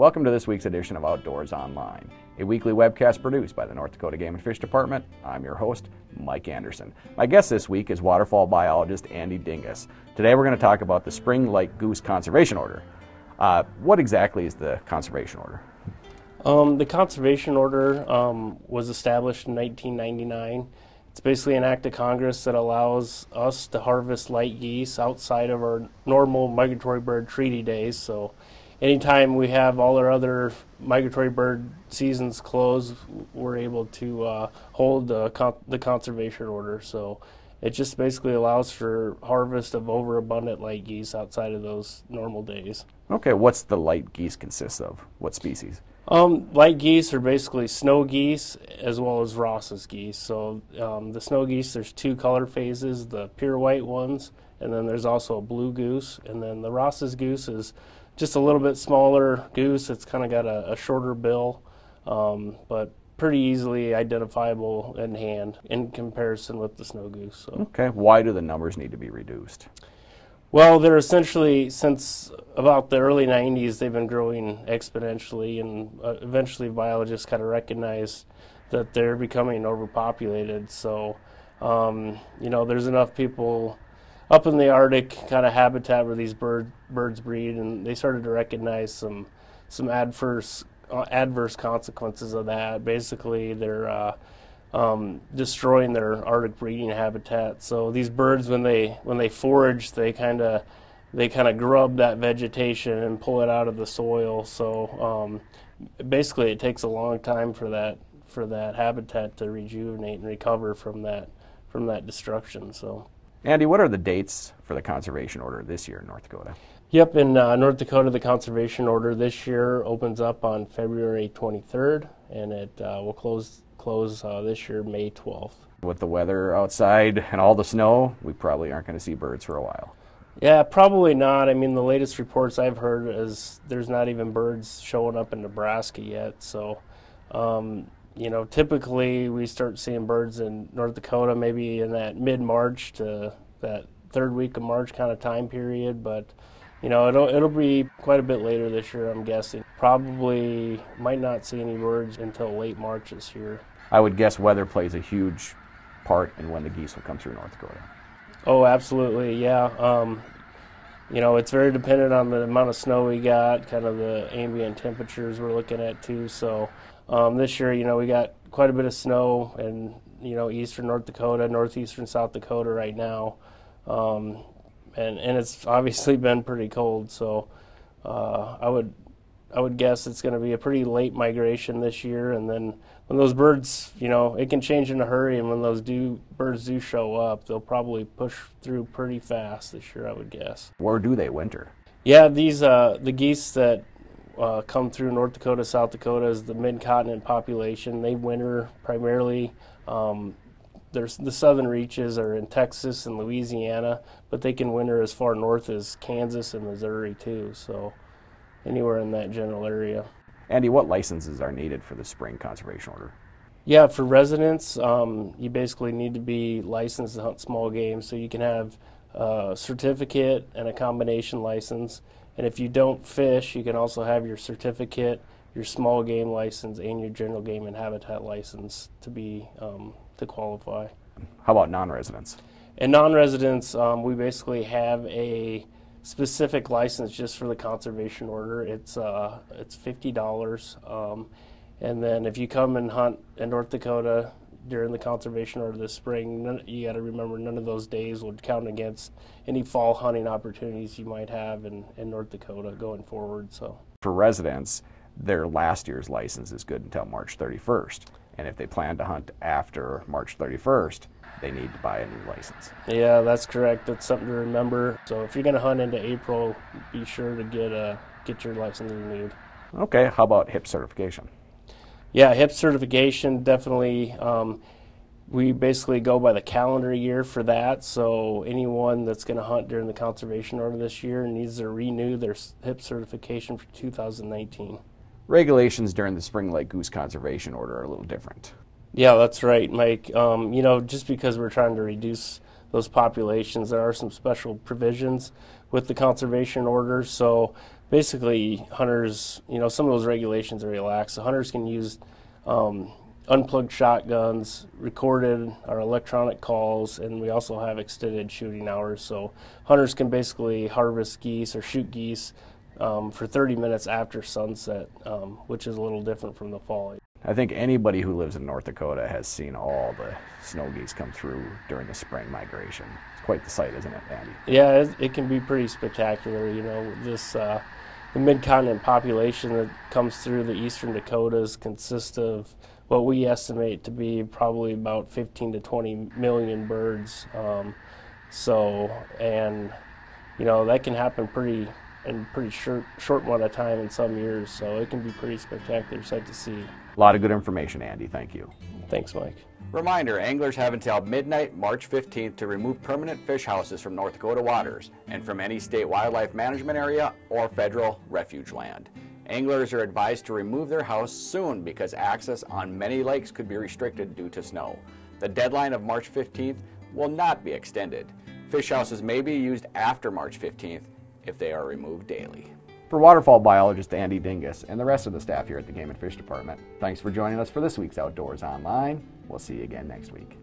Welcome to this week's edition of Outdoors Online, a weekly webcast produced by the North Dakota Game and Fish Department. I'm your host, Mike Anderson. My guest this week is waterfowl biologist Andy Dinges. Today we're going to talk about the Spring Light Goose Conservation Order. Uh, what exactly is the Conservation Order? Um, the Conservation Order um, was established in 1999. It's basically an act of Congress that allows us to harvest light geese outside of our normal migratory bird treaty days. So, anytime we have all our other migratory bird seasons closed, we're able to uh, hold the, con- the Conservation Order. So, it just basically allows for harvest of overabundant light geese outside of those normal days. Okay, what's the light geese consist of? What species? Um, light geese are basically snow geese as well as Ross's geese. So um, the snow geese, there's two color phases: the pure white ones, and then there's also a blue goose. And then the Ross's goose is just a little bit smaller goose. It's kind of got a, a, shorter bill, um, but pretty easily identifiable in hand in comparison with the snow goose. So. Okay, why do the numbers need to be reduced? Well, they're essentially since about the early 90s they've been growing exponentially, and uh, eventually biologists kind of recognize that they're becoming overpopulated. So, um, you know, there's enough people up in the Arctic kind of habitat where these bird, birds breed, and they started to recognize some some adverse uh, adverse consequences of that. Basically, they're uh, um, destroying their Arctic breeding habitat. So these birds, when they when they forage, they kind of they kind of grub that vegetation and pull it out of the soil. So um, basically, it takes a long time for that for that habitat to rejuvenate and recover from that from that destruction. So. Andy, what are the dates for the conservation order this year in North Dakota? Yep, in uh, North Dakota, the conservation order this year opens up on February 23rd, and it uh, will close close uh, this year, May 12th. With the weather outside and all the snow, we probably aren't going to see birds for a while. Yeah, probably not. I mean, the latest reports I've heard is there's not even birds showing up in Nebraska yet. So, um, you know, typically we start seeing birds in North Dakota maybe in that mid March to that third week of March kind of time period. But, you know, it'll, it'll be quite a bit later this year, I'm guessing. Probably might not see any birds until late March this year. I would guess weather plays a huge part in when the geese will come through North Dakota. Oh, absolutely, yeah. Um, you know, it's very dependent on the amount of snow we got, kind of the ambient temperatures we're looking at too. So um, this year, you know, we got quite a bit of snow in you know eastern North Dakota, northeastern South Dakota right now, um, and and it's obviously been pretty cold. So uh, I would I would guess it's going to be a pretty late migration this year, and then when those birds, you know, it can change in a hurry, and when those do birds do show up, they'll probably push through pretty fast this year, I would guess. Where do they winter? Yeah, these uh, the geese that uh, come through North Dakota, South Dakota is the mid-continent population. They winter primarily. Um, there's the southern reaches are in Texas and Louisiana, but they can winter as far north as Kansas and Missouri too. So anywhere in that general area. Andy, what licenses are needed for the spring conservation order? Yeah, for residents, um, you basically need to be licensed to hunt small game, so you can have a certificate and a combination license. And if you don't fish, you can also have your certificate, your small game license, and your general game and habitat license to be um, to qualify. How about non-residents? And non-residents, um, we basically have a specific license just for the conservation order. It's uh, it's fifty dollars, um, and then if you come and hunt in North Dakota during the conservation order this spring, none, you got to remember none of those days would count against any fall hunting opportunities you might have in, in North Dakota going forward. So for residents, their last year's license is good until March 31st, and if they plan to hunt after March 31st they need to buy a new license. Yeah, that's correct. That's something to remember. So if you're going to hunt into April, be sure to get a uh, get your license renewed. Okay. How about HIP certification? Yeah, HIP certification definitely. Um, we basically go by the calendar year for that. So anyone that's going to hunt during the conservation order this year needs to renew their HIP certification for 2019. Regulations during the Spring Light Goose Conservation Order are a little different. Yeah, that's right, Mike. Um, you know, just because we're trying to reduce those populations, there are some special provisions with the conservation order. So basically hunters, you know, some of those regulations are relaxed. So hunters can use um, unplugged shotguns, recorded our electronic calls, and we also have extended shooting hours. So hunters can basically harvest geese or shoot geese um, for 30 minutes after sunset, um, which is a little different from the fall. I think anybody who lives in North Dakota has seen all the snow geese come through during the spring migration. It's quite the sight, isn't it, Andy? Yeah, it, it can be pretty spectacular. You know, this uh, the mid-continent population that comes through the eastern Dakotas consists of what we estimate to be probably about 15 to 20 million birds. Um, so, and you know that can happen pretty in pretty short short amount of time in some years. So it can be pretty spectacular sight to see. A lot of good information, Andy. Thank you. Thanks, Mike. Reminder, anglers have until midnight March 15th to remove permanent fish houses from North Dakota waters and from any state wildlife management area or federal refuge land. Anglers are advised to remove their house soon because access on many lakes could be restricted due to snow. The deadline of March 15th will not be extended. Fish houses may be used after March 15th if they are removed daily. For waterfowl biologist Andy Dinges and the rest of the staff here at the Game and Fish Department, thanks for joining us for this week's Outdoors Online. We'll see you again next week.